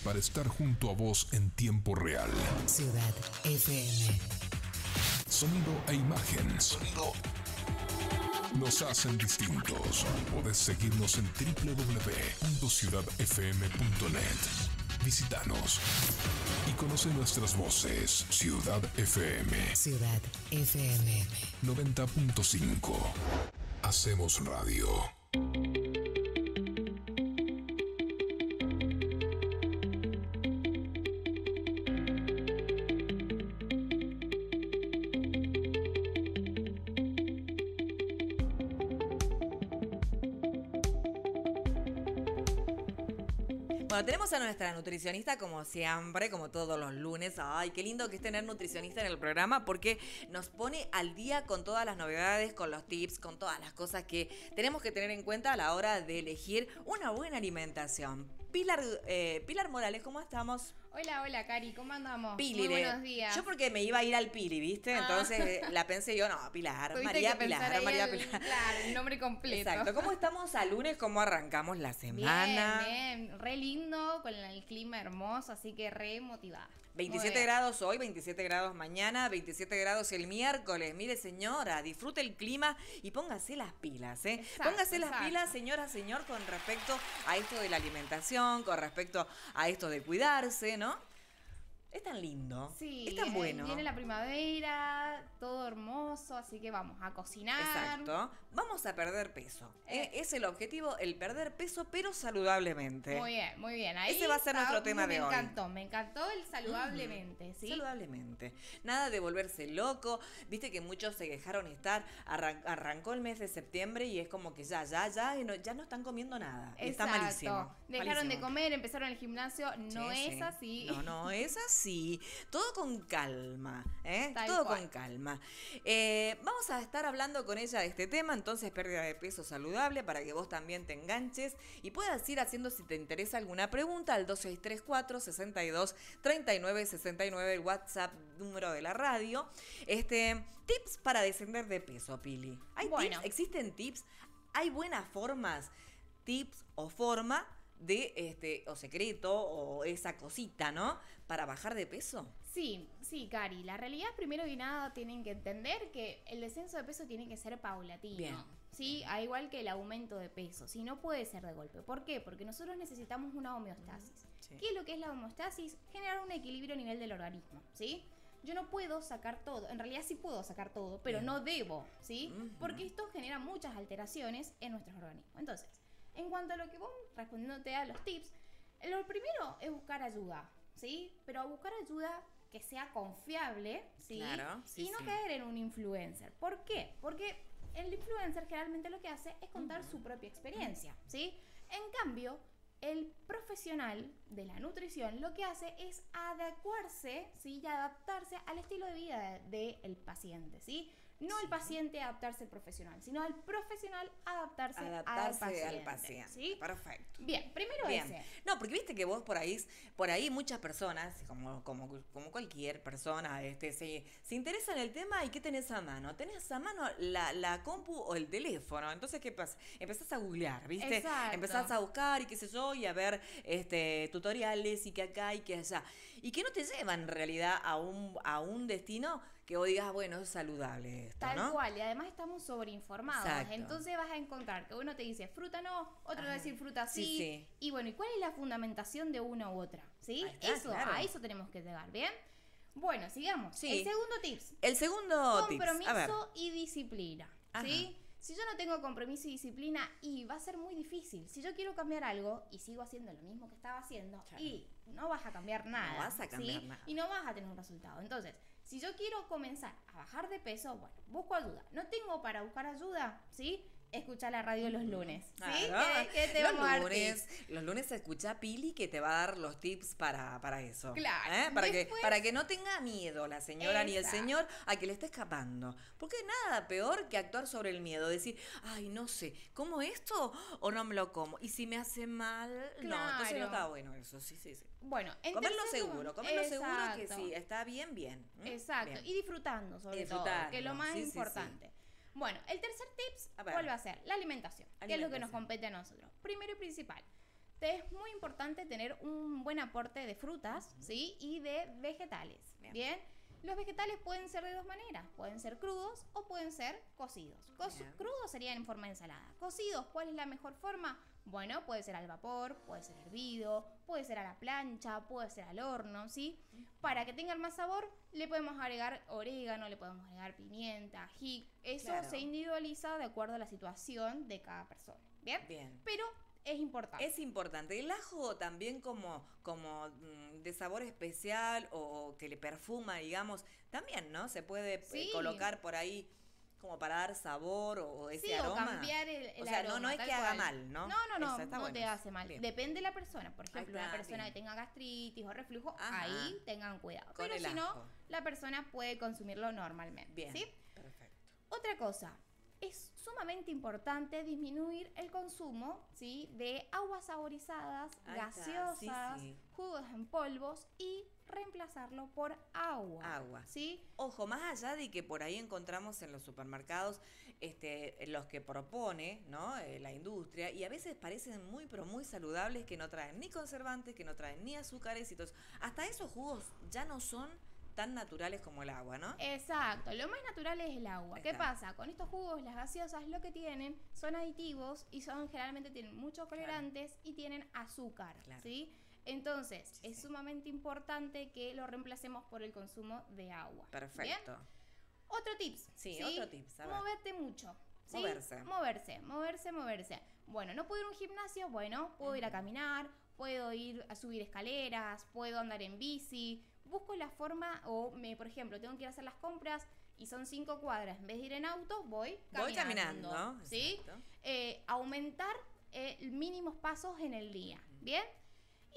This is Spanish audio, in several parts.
para estar junto a vos en tiempo real. Ciudad FM. Sonido e imagen. Sonido nos hacen distintos. Podés seguirnos en www.ciudadfm.net. Visítanos y conoce nuestras voces. Ciudad FM Ciudad FM. 90.5. Hacemos radio. Bueno, tenemos a nuestra nutricionista como siempre, como todos los lunes. Ay, qué lindo que es tener nutricionista en el programa porque nos pone al día con todas las novedades, con los tips, con todas las cosas que tenemos que tener en cuenta a la hora de elegir una buena alimentación. Pilar, eh, Pilar Morales, ¿cómo estamos? Hola, hola, Cari, ¿cómo andamos? Pili. Muy buenos días. Yo porque me iba a ir al Pili, ¿viste? Ah. Entonces eh, la pensé yo, no, Pilar, María Pilar, María el- Pilar. Claro, el nombre completo. Exacto. ¿Cómo estamos a lunes? ¿Cómo arrancamos la semana? Bien, bien, re lindo, con el clima hermoso, así que re motivada. Muy 27 bien. grados hoy, 27 grados mañana, 27 grados el miércoles. Mire, señora, disfrute el clima y póngase las pilas, ¿eh? Exacto, póngase las pilas, señora, señor, con respecto a esto de la alimentación, con respecto a esto de cuidarse, ¿no? Es tan lindo. Sí, Es tan eh, bueno. Viene la primavera, todo hermoso, así que vamos a cocinar. Exacto. Vamos a perder peso. ¿eh? Eh. Es el objetivo, el perder peso, pero saludablemente. Muy bien, muy bien. Ahí Ese va a ser nuestro tema me de hoy. encantó, me encantó el saludablemente, ¿sí? Saludablemente. Nada de volverse loco. Viste que muchos se dejaron estar. Arran- arrancó el mes de septiembre y es como que ya, ya, ya, y no, ya no están comiendo nada. Está malísimo. Dejaron de comer, empezaron el gimnasio. No Sí, es sí. así. No, no es así. Todo con calma, ¿eh? Todo cual. con calma. Eh, vamos a estar hablando con ella de este tema, entonces pérdida de peso saludable, para que vos también te enganches y puedas ir haciendo si te interesa alguna pregunta al 2634 62 39 69, el WhatsApp número de la radio. Este, tips para descender de peso, Pili. ¿Hay Bueno. tips? ¿Existen tips? ¿Hay buenas formas, tips o forma de este o secreto o esa cosita, ¿no? Para bajar de peso. Sí, sí, Cari. La realidad, primero que nada, tienen que entender que el descenso de peso tiene que ser paulatino. Bien. Sí, a igual que el aumento de peso. Si no puede ser de golpe. ¿Por qué? Porque nosotros necesitamos una homeostasis. Sí. ¿Qué es lo que es la homeostasis? Generar un equilibrio a nivel del organismo, ¿sí? Yo no puedo sacar todo, en realidad sí puedo sacar todo, pero no debo, ¿sí? Porque esto genera muchas alteraciones en nuestros organismos. Entonces, en cuanto a lo que vos respondiéndote a los tips, lo primero es buscar ayuda, ¿sí? Pero buscar ayuda que sea confiable, ¿sí? Claro, sí, y no sí. caer en un influencer. ¿Por qué? Porque el influencer generalmente lo que hace es contar su propia experiencia, ¿sí? En cambio, el profesional de la nutrición lo que hace es adecuarse, ¿sí? Y adaptarse al estilo de vida del paciente, ¿sí? No el paciente adaptarse al profesional, sino al profesional adaptarse, Adaptarse al paciente. al paciente. ¿sí? Perfecto. Bien, primero Bien. ese. No, porque viste que vos por ahí, por ahí muchas personas, como, como, como cualquier persona, este, se, se interesa en el tema y ¿qué tenés a mano? Tenés a mano la, la compu o el teléfono. Entonces, ¿qué pasa? Empezás a googlear, ¿viste? Exacto. Empezás a buscar y qué sé yo, y a ver este, tutoriales y que acá y que allá. Y que no te llevan en realidad a un, a un destino que vos digas, bueno, es saludable esto, Tal ¿no? cual, y además estamos sobreinformados. Exacto. Entonces vas a encontrar que uno te dice fruta no, otro va a decir fruta sí, sí. sí. Y bueno, ¿y cuál es la fundamentación de una u otra? ¿Sí? Está, eso, claro. a eso tenemos que llegar, ¿bien? Bueno, sigamos. Sí. El segundo tips. El segundo compromiso y disciplina. Ajá. ¿Sí? Si yo no tengo compromiso y disciplina, y va a ser muy difícil. Si yo quiero cambiar algo y sigo haciendo lo mismo que estaba haciendo, Claro. y no vas a cambiar nada. vas a cambiar ¿sí? nada. Y no vas a tener un resultado. Entonces, si yo quiero comenzar a bajar de peso, bueno, busco ayuda. No tengo para buscar ayuda, ¿sí? Escucha la radio los lunes. ¿Sí? Claro. ¿Qué, qué te los vamos a dar lunes, tips? los lunes escucha a Pili que te va a dar los tips para, para eso. Claro. ¿Eh? Para, Después- que, para que no tenga miedo la señora ni el señor a que le esté escapando. Porque nada peor que actuar sobre el miedo. Decir, ay, no sé, ¿como esto o no me lo como? Y si me hace mal, no, entonces no Claro. está bueno eso. Sí, sí, sí. Bueno, en Comerlo seguro, comerlo seguro que sí, está bien, bien. ¿Mm? Exacto, Bien. y disfrutando sobre Disfrutando, todo, que es lo más sí, sí, sí. Bueno, el tercer tips, A ver. ¿cuál va a ser? La alimentación, que es lo que nos compete a nosotros. Primero y principal, te es muy importante tener un buen aporte de frutas, ¿sí? Y de vegetales, Bien. ¿bien? Los vegetales pueden ser de dos maneras, pueden ser crudos o pueden ser cocidos. Cos- Bien. crudos serían en forma de ensalada. Cocidos, ¿cuál es la mejor forma? Bueno, puede ser al vapor, puede ser hervido, puede ser a la plancha, puede ser al horno, ¿sí? Para que tengan más sabor, le podemos agregar orégano, le podemos agregar pimienta, ají. Eso Claro. se individualiza de acuerdo a la situación de cada persona, ¿bien? Bien. Pero es importante. Es importante. El ajo también como, como mm, de sabor especial o, que le perfuma, digamos, también, ¿no? Se puede eh, colocar por ahí como para dar sabor o, ese Sí, o cambiar el, el O sea, no, aroma, no es que haga mal, ¿no? No, no, no, no te hace mal. Bien. Depende de la persona. Por ejemplo, está, una persona bien. que tenga gastritis o reflujo, Ajá. ahí tengan cuidado. Con Pero si no, la persona puede consumirlo normalmente. Bien. ¿sí? Perfecto. Otra cosa, es sumamente importante disminuir el consumo ¿sí? de aguas saborizadas, está, sí, gaseosas, sí. Jugos en polvos y reemplazarlo por agua. Agua. ¿sí? Ojo, más allá de que por ahí encontramos en los supermercados este, los que propone ¿no? Eh, la industria y a veces parecen muy, pero muy saludables que no traen ni conservantes, que no traen ni azúcares y todo. Hasta esos jugos ya no son tan naturales como el agua, ¿no? Exacto, lo más natural es el agua. ¿Qué pasa? Con estos jugos, las gaseosas lo que tienen son aditivos y son generalmente tienen muchos colorantes y tienen azúcar, Claro. ¿sí? Entonces, Sí, es sumamente importante que lo reemplacemos por el consumo de agua. ¿bien? Perfecto. Otro tips. Sí, otro tips, a ver. Moverte mucho. ¿sí? Moverse. Moverse, moverse, moverse. Bueno, no puedo ir a un gimnasio, bueno, puedo ir a caminar, puedo ir a subir escaleras, puedo andar en bici. Busco la forma, o me, por ejemplo, tengo que ir a hacer las compras y son cinco cuadras. En vez de ir en auto, voy caminando. Voy caminando, ¿Sí? Eh, aumentar eh, mínimos pasos en el día. ¿Bien?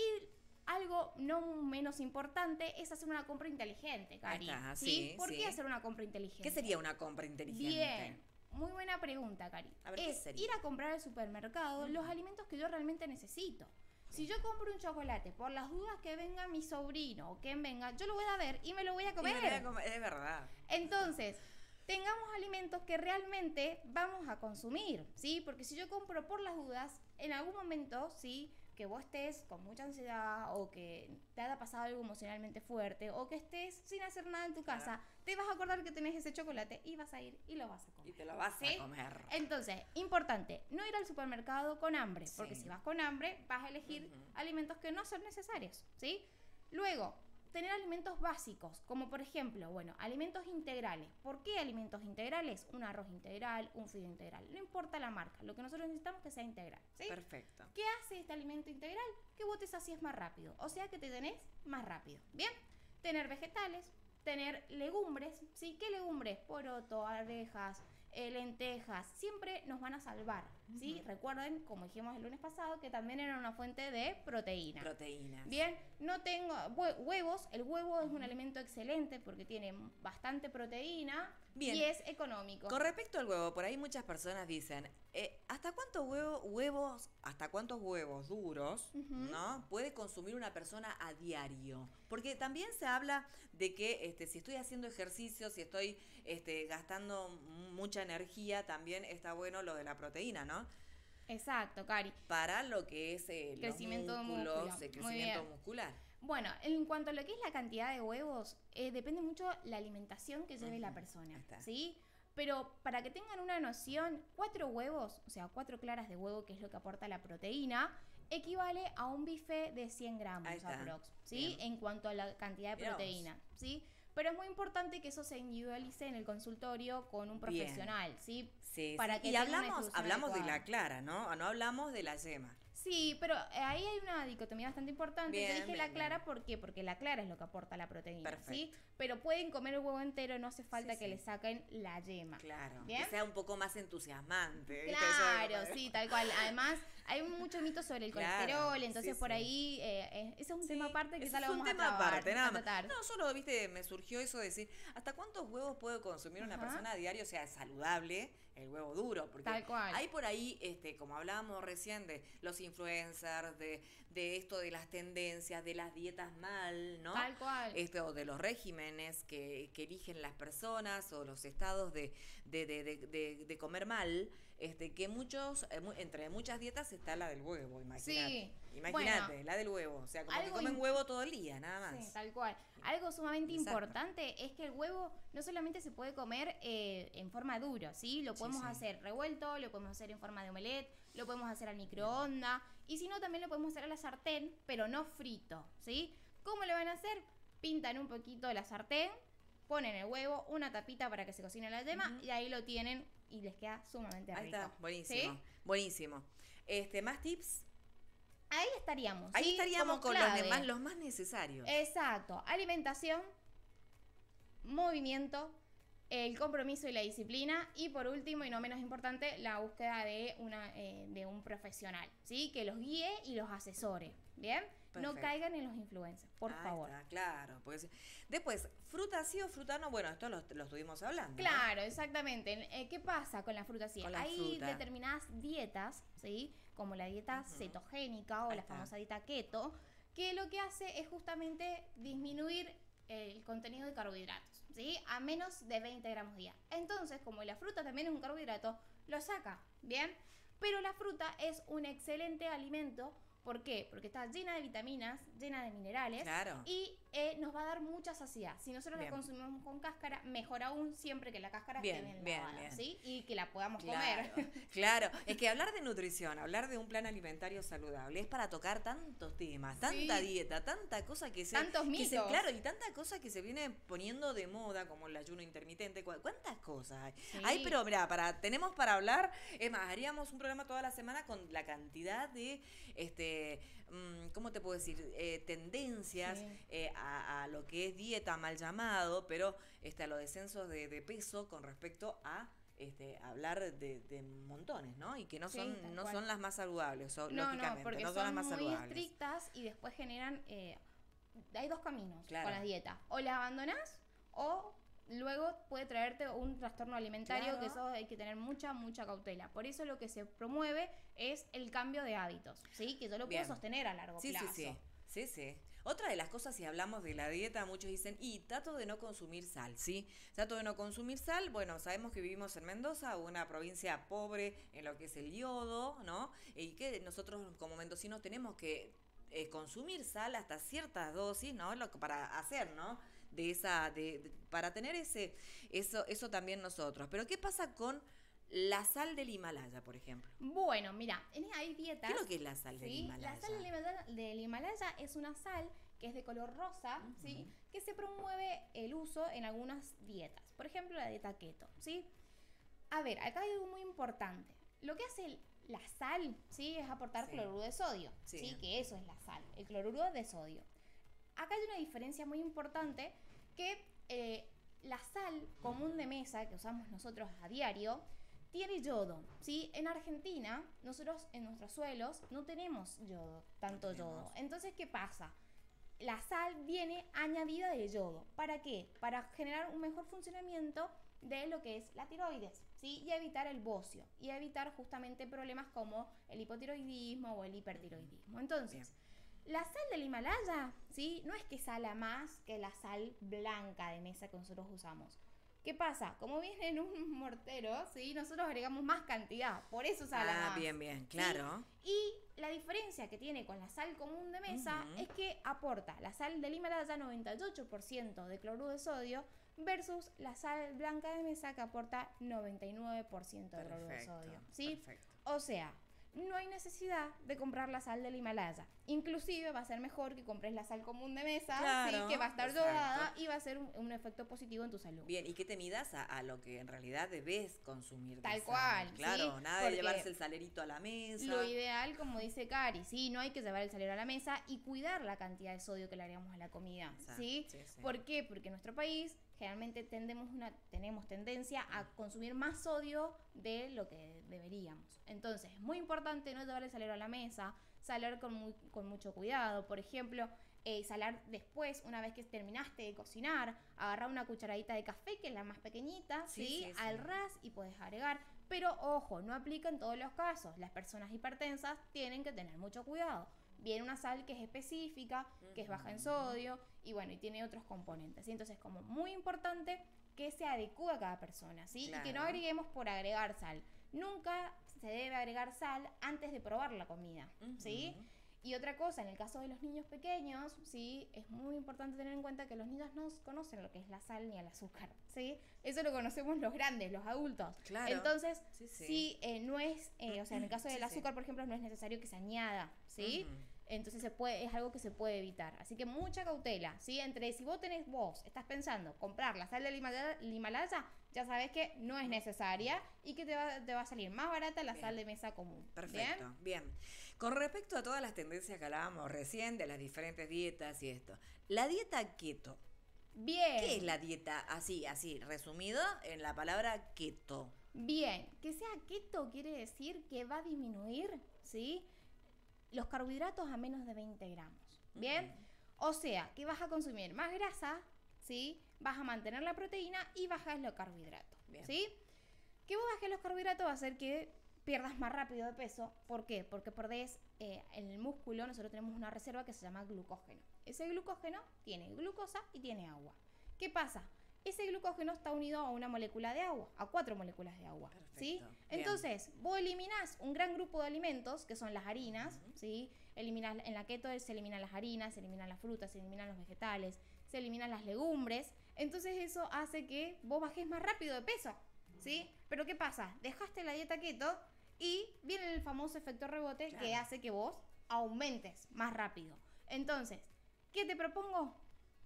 Y algo no menos importante es hacer una compra inteligente, Cari. está, sí, ¿Por sí. qué hacer una compra inteligente? ¿Qué sería una compra inteligente? Bien. Muy buena pregunta, Cari. A ver, ¿qué es sería? ir a comprar al supermercado los alimentos que yo realmente necesito. Si yo compro un chocolate, por las dudas que venga mi sobrino o que venga, yo lo voy a ver y me lo voy a Y comer. me voy a comer- Es verdad. Entonces, tengamos alimentos que realmente vamos a consumir, ¿sí? Porque si yo compro por las dudas, en algún momento, ¿sí? Que vos estés con mucha ansiedad o que te haya pasado algo emocionalmente fuerte o que estés sin hacer nada en tu casa, te vas a acordar que tenés ese chocolate y vas a ir y lo vas a comer. Y te lo vas ¿Sí? a comer. Entonces, importante, no ir al supermercado con hambre, porque si vas con hambre vas a elegir alimentos que no son necesarios, ¿sí? Luego, tener alimentos básicos, como por ejemplo, bueno, alimentos integrales. ¿Por qué alimentos integrales? Un arroz integral, un fideo integral, no importa la marca, lo que nosotros necesitamos es que sea integral, ¿sí? Perfecto. ¿Qué hace este alimento integral? Que vos te sacies más rápido, o sea que te tenés más rápido. Bien, tener vegetales, tener legumbres, ¿sí? ¿Qué legumbres? Poroto, arvejas, eh, lentejas, siempre nos van a salvar, ¿sí? Recuerden, como dijimos el lunes pasado, que también era una fuente de proteína. Proteínas. Bien, no tengo hue- huevos. El huevo es un alimento excelente porque tiene bastante proteína Bien. y es económico. Con respecto al huevo, por ahí muchas personas dicen, eh, ¿hasta cuántos huevo- huevos, hasta cuántos huevos duros. ¿no? Puede consumir una persona a diario? Porque también se habla de que este, si estoy haciendo ejercicio, si estoy este, gastando mucha energía, también está bueno lo de la proteína, ¿no? Exacto, Cari. Para lo que es eh, Crecimiento los músculos, el crecimiento bien. muscular. Bueno, en cuanto a lo que es la cantidad de huevos, eh, depende mucho la alimentación que lleve la persona, está. ¿sí? Pero para que tengan una noción, cuatro huevos, o sea, cuatro claras de huevo, que es lo que aporta la proteína, equivale a un bife de 100 gramos aprox, ¿sí? Bien. En cuanto a la cantidad de proteína, ¿sí? Pero es muy importante que eso se individualice en el consultorio con un Bien. profesional, ¿sí? Sí, Para sí. que y hablamos, hablamos de la clara, ¿no? No hablamos de la yema. Sí, pero eh, ahí hay una dicotomía bastante importante. Bien, Yo dije bien, la bien. clara, ¿por qué? Porque la clara es lo que aporta la proteína, ¿sí? Perfecto. Pero pueden comer el huevo entero, no hace falta Sí, que sí. le saquen la yema. Claro. ¿Bien? Que sea un poco más entusiasmante. Claro, sí, tal cual. Además, hay mucho mito sobre el Claro, colesterol, entonces sí, por ahí, eh, ese es un tema aparte que es un vamos tema a trabar, aparte, nada más. No, solo, viste, me surgió eso de decir, ¿hasta cuántos huevos puede consumir una Ajá. persona a diario? O sea, saludable, el huevo duro. Porque Tal cual. hay por ahí, este, como hablábamos recién, de los influencers, de, de esto de las tendencias, de las dietas mal, ¿no? Tal cual. Este, o de los regímenes que, que eligen las personas o los estados de, de, de, de- comer mal, este, que muchos, eh, entre muchas dietas está la del huevo, imagínate. Sí, Imagínate, Bueno, la del huevo. O sea, como que comen huevo todo el día, nada más. Sí, tal cual. Algo sumamente Exacto. importante es que el huevo no solamente se puede comer eh, en forma dura, ¿sí? Lo podemos sí. hacer revuelto, lo podemos hacer en forma de omelette, lo podemos hacer al microondas y si no también lo podemos hacer a la sartén, pero no frito, ¿sí? ¿Cómo lo van a hacer? Pintan un poquito la sartén, ponen el huevo, una tapita para que se cocine la yema y ahí lo tienen y les queda sumamente Ahí rico. está, buenísimo. ¿sí? Buenísimo. Este, más tips. Ahí estaríamos. Ahí ¿sí? estaríamos Como con los demás, los más necesarios. Exacto. Alimentación, movimiento, el compromiso y la disciplina. Y por último, y no menos importante, la búsqueda de, una, eh, de un profesional, ¿sí? Que los guíe y los asesore. ¿Bien? No caigan en los influencers, por Ahí favor. está, claro. Pues, después, fruta sí o fruta no. Bueno, esto lo, lo estuvimos hablando. ¿no? Claro, exactamente. Eh, ¿Qué pasa con la fruta? Con la Hay fruta. determinadas dietas, ¿sí? Como la dieta cetogénica o Ahí la está. famosa dieta keto, que lo que hace es justamente disminuir el contenido de carbohidratos, ¿sí? A menos de 20 gramos día. Entonces, como la fruta también es un carbohidrato, lo saca, ¿bien? Pero la fruta es un excelente alimento. ¿Por qué? Porque está llena de vitaminas, llena de minerales Claro. y eh, nos va a dar mucha saciedad. Si nosotros Bien. la consumimos con cáscara, mejor aún siempre que la cáscara Bien, esté bien, lavada, bien. ¿sí? Y que la podamos Claro, comer. claro, es que hablar de nutrición, hablar de un plan alimentario saludable es para tocar tantos temas, tanta Sí. dieta, tanta cosa que se Tantos que se- mitos. claro, y tanta cosa que se viene poniendo de moda como el ayuno intermitente, cu- cuántas cosas hay. Sí. Hay, pero mira, para tenemos para hablar, es más, haríamos un programa toda la semana con la cantidad de este ¿cómo te puedo decir? Eh, tendencias Sí. eh, a, a lo que es dieta mal llamado, pero este, a los descensos de, de peso con respecto a este, hablar de, de montones, ¿no? Y que no son, no cual. son las más saludables, No, lógicamente, no, porque no son, son, las más muy saludables. estrictas y después generan... eh, hay dos caminos Claro. con las dietas. O las abandonás o luego puede traerte un trastorno alimentario Claro. que eso hay que tener mucha, mucha cautela. Por eso lo que se promueve es el cambio de hábitos, ¿sí? Que yo lo Bien. puedo sostener a largo Sí, sí, plazo. sí. Sí, sí. Otra de las cosas, si hablamos de la dieta, muchos dicen, y trato de no consumir sal, ¿sí? Trato de no consumir sal, bueno, sabemos que vivimos en Mendoza, una provincia pobre en lo que es el yodo, ¿no? Y que nosotros como mendocinos tenemos que eh, consumir sal hasta ciertas dosis, ¿no? Lo que- para hacer, ¿no? De esa, de, de- para tener ese, eso, eso también nosotros. Pero ¿qué pasa con la sal del Himalaya, por ejemplo? Bueno, mira, hay dietas... ¿Qué es lo que es la sal del ¿sí? Himalaya? La sal del Himalaya, del Himalaya es una sal que es de color rosa, ¿sí? Que se promueve el uso en algunas dietas. Por ejemplo, la dieta keto, ¿sí? A ver, acá hay algo muy importante. Lo que hace el- la sal, ¿sí? Es aportar Sí. cloruro de sodio, Sí. sí. Que eso es la sal, el cloruro de sodio. Acá hay una diferencia muy importante que eh, la sal común de mesa que usamos nosotros a diario tiene yodo, ¿sí? En Argentina, nosotros en nuestros suelos no tenemos yodo, tanto yodo. tenemos. Entonces, ¿qué pasa? La sal viene añadida de yodo. ¿Para qué? Para generar un mejor funcionamiento de lo que es la tiroides, ¿sí? Y evitar el bocio. Y evitar justamente problemas como el hipotiroidismo o el hipertiroidismo. Entonces, la sal del Himalaya, ¿sí? No es que sala más que la sal blanca de mesa que nosotros usamos. ¿Qué pasa? Como viene en un mortero, ¿sí? Nosotros agregamos más cantidad, por eso sala Ah, más. bien, bien, ¿sí? claro. Y la diferencia que tiene con la sal común de mesa es que aporta la sal del Himalaya 98% de cloruro de sodio versus la sal blanca de mesa que aporta 99% de cloruro de sodio. ¿sí? perfecto. O sea, no hay necesidad de comprar la sal del Himalaya. Inclusive va a ser mejor que compres la sal común de mesa, Claro, ¿sí? que va a estar yodada y va a ser un, un efecto positivo en tu salud. Bien, y que te midas a, a lo que en realidad debes consumir. de Tal sal. cual, Claro, sí, nada de llevarse el salerito a la mesa. Lo ideal, como dice Cari, sí, no hay que llevar el salero a la mesa y cuidar la cantidad de sodio que le agregamos a la comida, sí. ¿Por qué? Porque en nuestro país generalmente tendemos una, tenemos tendencia a consumir más sodio de lo que deberíamos. Entonces, es muy importante no llevar el salero a la mesa, salar con, mu- con mucho cuidado. Por ejemplo, eh, salar después, una vez que terminaste de cocinar, agarrar una cucharadita de café, que es la más pequeñita, Sí, ¿sí? sí, sí. Al ras y puedes agregar. Pero ojo, no aplica en todos los casos. Las personas hipertensas tienen que tener mucho cuidado. Viene una sal que es específica, que es baja en sodio y bueno, y tiene otros componentes. Entonces, como muy importante que se adecue a cada persona, ¿sí? Y que no Claro. agreguemos por agregar sal. Nunca se debe agregar sal antes de probar la comida, ¿sí? Y otra cosa, en el caso de los niños pequeños, ¿sí? Es muy importante tener en cuenta que los niños no conocen lo que es la sal ni el azúcar, ¿sí? Eso lo conocemos los grandes, los adultos. Claro. Entonces, Sí, sí. sí, eh, no es, eh, o sea, en el caso del sí. azúcar, por ejemplo, no es necesario que se añada, ¿sí? Entonces se puede, es algo que se puede evitar. Así que mucha cautela, ¿sí? Entre si vos tenés, vos estás pensando comprar la sal del Himalaya, ya sabes que no es necesaria y que te va, te va a salir más barata la Bien. sal de mesa común. Perfecto, bien. Con respecto a todas las tendencias que hablábamos recién de las diferentes dietas y esto, la dieta keto. Bien. ¿Qué es la dieta así, así, resumido en la palabra keto? Bien, que sea keto quiere decir que va a disminuir, ¿sí? Los carbohidratos a menos de 20 gramos. Bien, o sea, que vas a consumir más grasa, ¿sí? Vas a mantener la proteína y bajas los carbohidratos, Bien. ¿sí? Que vos bajes los carbohidratos va a hacer que pierdas más rápido de peso. ¿Por qué? Porque perdés eh, en el músculo, nosotros tenemos una reserva que se llama glucógeno. Ese glucógeno tiene glucosa y tiene agua. ¿Qué pasa? Ese glucógeno está unido a una molécula de agua, a cuatro moléculas de agua. ¿sí? Perfecto, bien. Entonces, vos eliminás un gran grupo de alimentos, que son las harinas, ¿sí? Eliminás, en la keto se eliminan las harinas, se eliminan las frutas, se eliminan los vegetales, se eliminan las legumbres. Entonces eso hace que vos bajes más rápido de peso, ¿sí? Pero ¿qué pasa? Dejaste la dieta keto y viene el famoso efecto rebote que hace que vos aumentes más rápido. Entonces, ¿qué te propongo?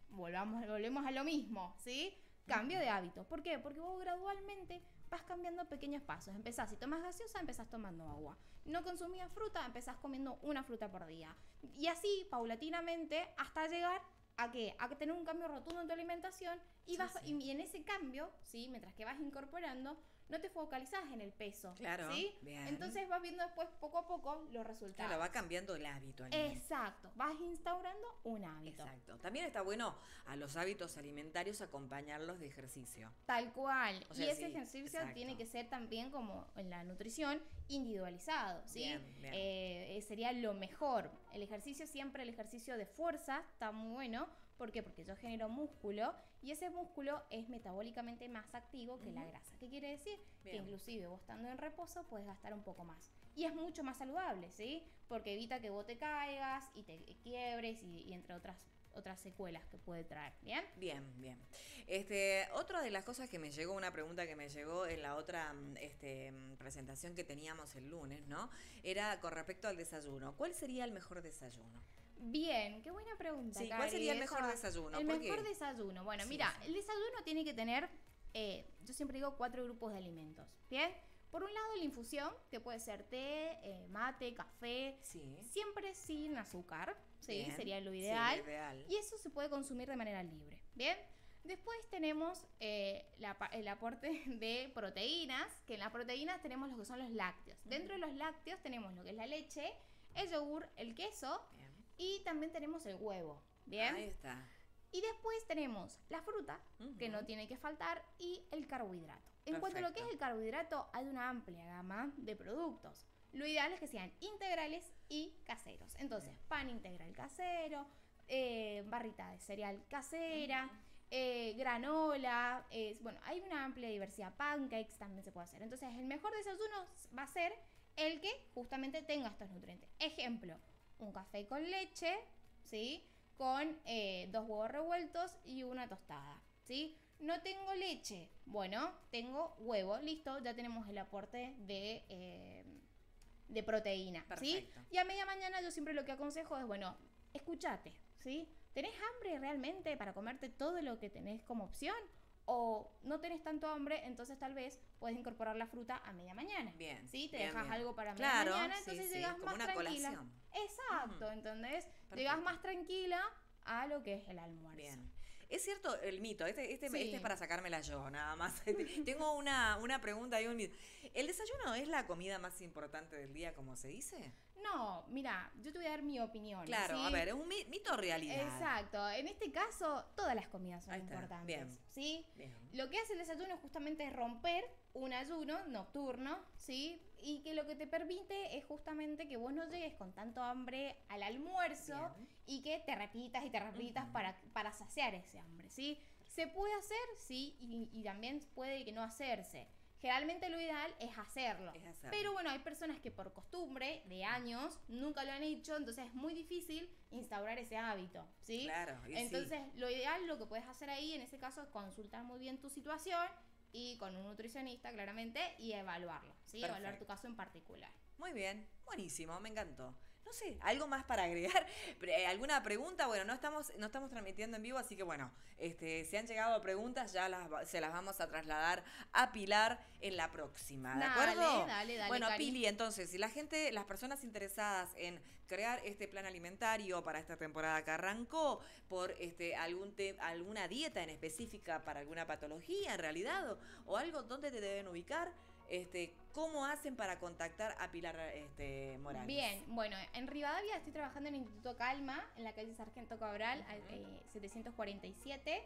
Volvamos, volvemos a lo mismo, ¿sí? Cambio de hábito. ¿Por qué? Porque vos gradualmente vas cambiando pequeños pasos. Empezás, si tomas gaseosa, empezás tomando agua. No consumías fruta, empezás comiendo una fruta por día. Y así, paulatinamente, hasta llegar a qué? A tener un cambio rotundo en tu alimentación y, Sí, vas, sí. y en ese cambio, ¿sí? Mientras que vas incorporando, no te focalizás en el peso. Claro, ¿sí? bien. Entonces vas viendo después, poco a poco, los resultados. Claro, va cambiando el hábito. alimentario. Exacto, vas instaurando un hábito. Exacto. También está bueno a los hábitos alimentarios acompañarlos de ejercicio. Tal cual. O sea, y ese sí, ejercicio exacto. tiene que ser también como en la nutrición individualizado, ¿sí? Bien, bien. Eh, eh, sería lo mejor. El ejercicio siempre, el ejercicio de fuerza está muy bueno. ¿Por qué? Porque yo genero músculo y ese músculo es metabólicamente más activo que la grasa. ¿Qué quiere decir? Que Bien. inclusive vos estando en reposo puedes gastar un poco más. Y es mucho más saludable, ¿sí? Porque evita que vos te caigas y te quiebres y, y entre otras, otras secuelas que puede traer, ¿bien? Bien, bien. Este, otra de las cosas que me llegó, una pregunta que me llegó en la otra mm, este, mm, presentación que teníamos el lunes, ¿no? Era con respecto al desayuno. ¿Cuál sería el mejor desayuno? Bien, qué buena pregunta. Sí, ¿cuál sería el esa- mejor desayuno? El ¿Por mejor qué? desayuno. Bueno, Sí, mira, sí. el desayuno tiene que tener, eh, yo siempre digo cuatro grupos de alimentos. Bien, por un lado la infusión, que puede ser té, eh, mate, café, Sí. siempre sin azúcar, sí, Bien. sería lo Sí, ideal. lo ideal. Y eso se puede consumir de manera libre. Bien. Después tenemos eh, la el aporte de proteínas, que en las proteínas tenemos lo que son los lácteos. Dentro de los lácteos tenemos lo que es la leche, el yogur, el queso Bien. Y también tenemos el huevo. Bien. Ahí está. Y después tenemos la fruta, que no tiene que faltar, y el carbohidrato. En cuanto a lo que es el carbohidrato, hay una amplia gama de productos. Lo ideal es que sean integrales y caseros. Entonces, pan integral casero, eh, barrita de cereal casera, eh, granola, eh, bueno, hay una amplia diversidad. Pancakes también se puede hacer. Entonces, el mejor desayuno va a ser el que justamente tenga estos nutrientes. Ejemplo, un café con leche, ¿sí? Con eh, dos huevos revueltos y una tostada, ¿sí? No tengo leche. Bueno, tengo huevo, listo, ya tenemos el aporte de, eh, de proteína, ¿sí? Perfecto. Y a media mañana yo siempre lo que aconsejo es, bueno, escúchate, ¿sí? ¿Tenés hambre realmente para comerte todo lo que tenés como opción? O no tenés tanto hambre, entonces tal vez puedes incorporar la fruta a media mañana. Bien, ¿Sí? Te bien, dejas bien. algo para Claro, media mañana, sí, entonces sí, llegas más una tranquila. colación. Exacto, Ujú. ¿entendés? Perfecto. Llegas más tranquila a lo que es el almuerzo. Bien. Es cierto el mito, este, este, Sí. este es para sacármela yo, nada más. Tengo una, una pregunta y un mito. ¿El desayuno es la comida más importante del día, como se dice? No, mira, yo te voy a dar mi opinión. Claro, ¿sí? a ver, ¿es un mi- mito o realidad? Exacto. En este caso, todas las comidas son importantes. bien. ¿Sí? Bien. Lo que hace el desayuno justamente es romper un ayuno nocturno, ¿sí? Y que lo que te permite es justamente que vos no llegues con tanto hambre al almuerzo Bien. y que te repitas y te repitas Ujú. para, para saciar ese hambre, ¿sí? Se puede hacer, sí, y, y también puede que no hacerse. Generalmente lo ideal es hacerlo. Es hacerlo. Pero bueno, hay personas que por costumbre de años nunca lo han hecho, entonces es muy difícil instaurar ese hábito, ¿sí? Claro, y sí. Entonces, lo ideal, lo que puedes hacer ahí en ese caso es consultar muy bien tu situación y con un nutricionista, claramente, y evaluarlo, ¿sí? Evaluar tu caso en particular. Muy bien, buenísimo, me encantó. No sé, algo más para agregar. ¿Alguna pregunta? Bueno, no estamos, no estamos transmitiendo en vivo, así que bueno, este, si han llegado preguntas, ya las, se las vamos a trasladar a Pilar en la próxima. ¿De Dale, acuerdo? dale, dale, Bueno, Cari. Pili, entonces, si la gente, las personas interesadas en crear este plan alimentario para esta temporada que arrancó, por este, algún te- alguna dieta en específica para alguna patología en realidad, o, o algo, ¿dónde te deben ubicar? Este, ¿Cómo hacen para contactar a Pilar este, Morales? Bien, bueno, en Rivadavia estoy trabajando en el Instituto Calma, en la calle Sargento Cabral, al- eh, 747.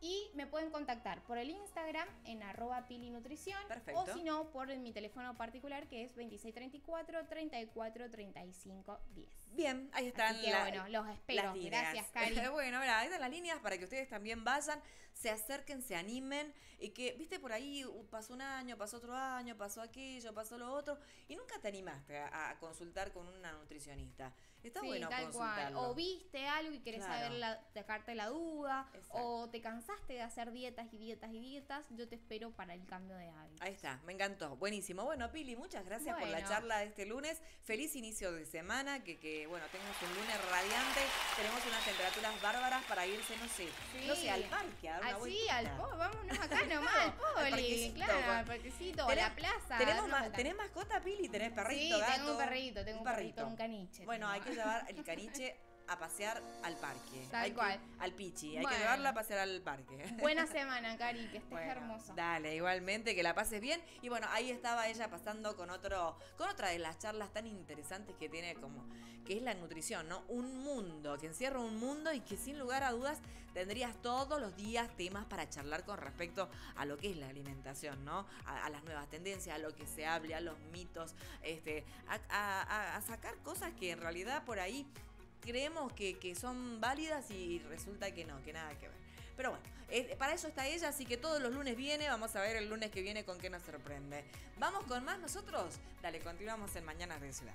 Y me pueden contactar por el Instagram en arroba pilinutrición. Perfecto. O si no, por mi teléfono particular que es 2634 34 35 10. Bien, ahí están Así que la- bueno, los espero. las líneas. Gracias, Cari. bueno, mira, ahí están las líneas para que ustedes también vayan, se acerquen, se animen y que, viste, por ahí pasó un año, pasó otro año, pasó aquello, pasó lo otro y nunca te animaste a, a consultar con una nutricionista. Está Sí, bueno tal cual. consultarlo. O viste algo y querés Claro. saber la, sacarte la duda. Exacto. O te cansaste de hacer dietas y dietas y dietas. Yo te espero para el cambio de hábitos. Ahí está, me encantó. Buenísimo. Bueno, Pili, muchas gracias por la charla de este lunes. Feliz inicio de semana, que, que bueno, tenemos un lunes radiante, tenemos unas temperaturas bárbaras para irse, no sé, no sé, al parque, a dar una Así, al vueltita. po, vámonos acá nomás, al poli, parquecito, claro, al parquecito, a ¿Tenés- la plaza. ¿Tenemos ma-. ¿Tenés mascota, Pili? ¿Tenés perrito, Sí, gato? tengo un perrito, tengo un perrito, un caniche Bueno, hay que llevar el caniche a pasear al parque. Tal Hay que- cual. al Pichi, hay que llevarla a pasear al parque. Buena semana, Cari, que estés Bueno, hermosa. Dale, igualmente, que la pases bien. Y bueno, ahí estaba ella pasando con otro, con otra de las charlas tan interesantes que tiene como, que es la nutrición, ¿no? Un mundo, que encierra un mundo y que sin lugar a dudas tendrías todos los días temas para charlar con respecto a lo que es la alimentación, ¿no? A, a las nuevas tendencias, a lo que se hable, a los mitos, este, a, a- a- a sacar cosas que en realidad por ahí creemos que, que son válidas y resulta que no, que nada que ver. Pero bueno, eh, para eso está ella, así que todos los lunes viene, vamos a ver el lunes que viene con qué nos sorprende. ¿Vamos con más nosotros? Dale, continuamos en Mañanas de Ciudad.